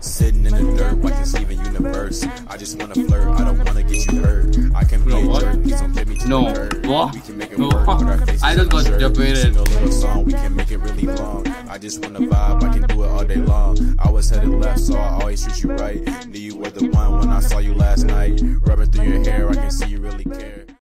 sitting in the dirt, watching Steven Universe. I just wanna flirt, I don't wanna get you hurt. I can be No, a what? jerk, please don't get me to No. the curb. What? We can make it No. work with our faces I just got shirt. jebaited. A little song, we can make it really long. I just wanna vibe, I can do it all day long. I was headed left, so I always treat you right. Knew you were the one when I saw you last night. Rubbing through your.